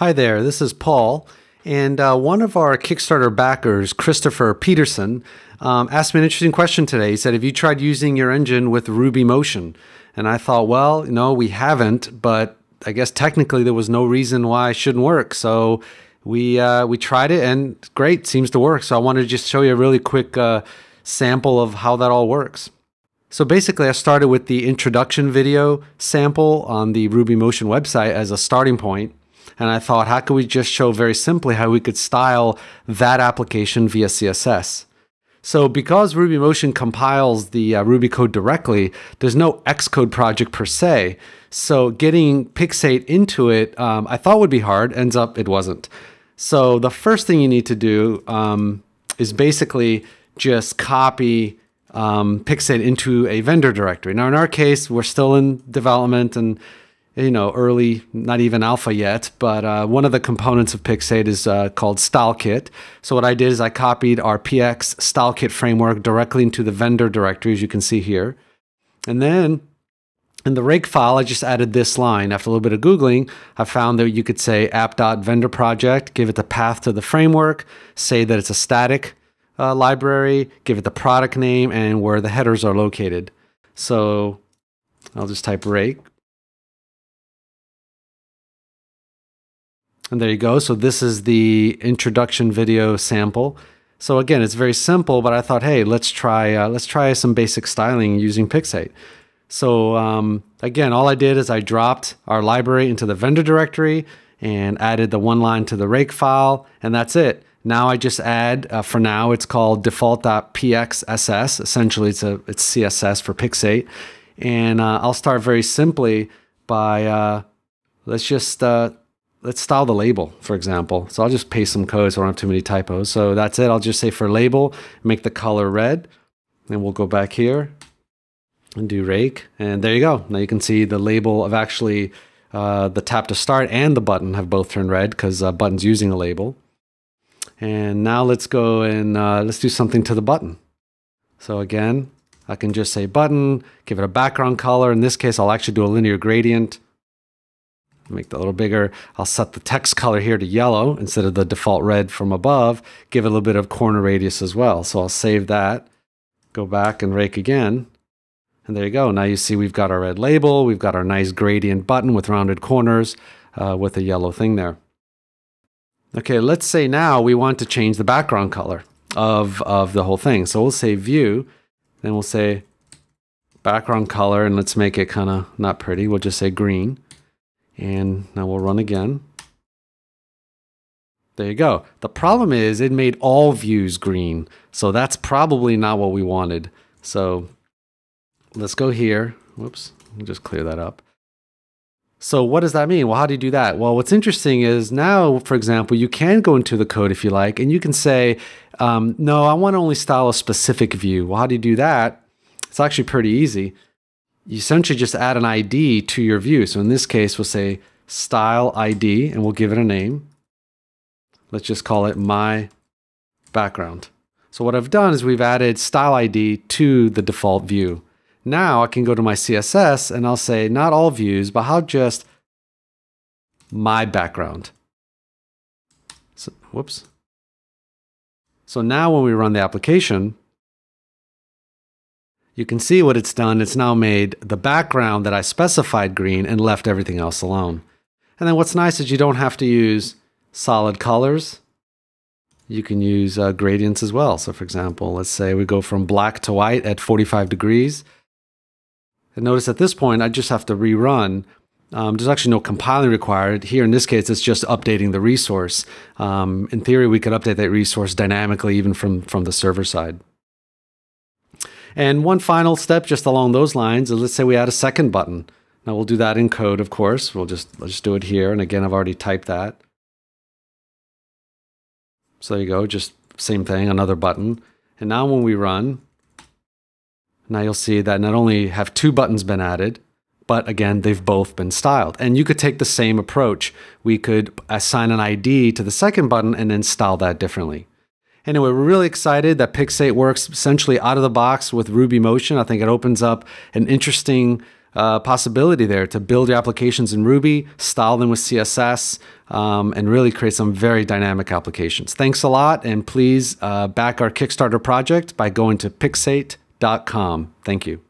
Hi there, this is Paul. And uh, one of our Kickstarter backers, Christopher Peterson, um, asked me an interesting question today. He said, Have you tried using your engine with RubyMotion? And I thought, well, no, we haven't, but I guess technically there was no reason why it shouldn't work. So we uh, we tried it and great, seems to work. So I wanted to just show you a really quick uh, sample of how that all works. So basically, I started with the introduction video sample on the RubyMotion website as a starting point. And I thought, how could we just show very simply how we could style that application via CSS? So because RubyMotion compiles the uh, Ruby code directly, there's no Xcode project per se. So getting Pixate into it, um, I thought would be hard. Ends up it wasn't. So the first thing you need to do um, is basically just copy um, Pixate into a vendor directory. Now in our case, we're still in development and you know, early, not even alpha yet, but uh, one of the components of Pixate is uh, called StyleKit. So what I did is I copied our PX StyleKit framework directly into the vendor directory, as you can see here. And then in the rake file, I just added this line. After a little bit of Googling, I found that you could say app.vendorproject, give it the path to the framework, say that it's a static uh, library, give it the product name, and where the headers are located. So I'll just type rake And there you go. So this is the introduction video sample. So again, it's very simple, but I thought, hey, let's try uh, let's try some basic styling using Pixate. So um, again, all I did is I dropped our library into the vendor directory and added the one line to the rake file, and that's it. Now I just add, uh, for now, it's called default.pxss. Essentially, it's a it's CSS for Pixate, and uh, I'll start very simply by uh, let's just uh, let's style the label, for example. So I'll just paste some code so I don't have too many typos. So that's it. I'll just say for label, make the color red. And we'll go back here and do rake. And there you go. Now you can see the label of actually uh, the tap to start and the button have both turned red because uh, button's using a label. And now let's go and uh, let's do something to the button. So again, I can just say button, give it a background color. In this case, I'll actually do a linear gradient make that a little bigger. I'll set the text color here to yellow instead of the default red from above, give it a little bit of corner radius as well. So I'll save that, go back and rake again. And there you go. Now you see we've got our red label, we've got our nice gradient button with rounded corners uh, with a yellow thing there. Okay, let's say now we want to change the background color of, of the whole thing. So we'll say view, then we'll say background color, and let's make it kind of not pretty. We'll just say green. And now we'll run again. There you go. The problem is it made all views green. So that's probably not what we wanted. So let's go here. Whoops, let just clear that up. So what does that mean? Well, how do you do that? Well, what's interesting is now, for example, you can go into the code if you like, and you can say, um, no, I want to only style a specific view. Well, how do you do that? It's actually pretty easy you essentially just add an ID to your view. So in this case, we'll say style ID and we'll give it a name. Let's just call it my background. So what I've done is we've added style ID to the default view. Now I can go to my CSS and I'll say not all views, but how just my background. So, whoops. So now when we run the application, you can see what it's done. It's now made the background that I specified green and left everything else alone. And then what's nice is you don't have to use solid colors. You can use uh, gradients as well. So for example, let's say we go from black to white at 45 degrees. And notice at this point, I just have to rerun. Um, there's actually no compiling required. Here in this case, it's just updating the resource. Um, in theory, we could update that resource dynamically even from, from the server side. And one final step just along those lines is let's say we add a second button. Now we'll do that in code, of course. We'll just, let's just do it here. And again, I've already typed that. So there you go, just same thing, another button. And now when we run, now you'll see that not only have two buttons been added, but again, they've both been styled. And you could take the same approach. We could assign an ID to the second button and then style that differently. Anyway, we're really excited that Pixate works essentially out of the box with RubyMotion. I think it opens up an interesting uh, possibility there to build your applications in Ruby, style them with CSS, um, and really create some very dynamic applications. Thanks a lot, and please uh, back our Kickstarter project by going to pixate.com. Thank you.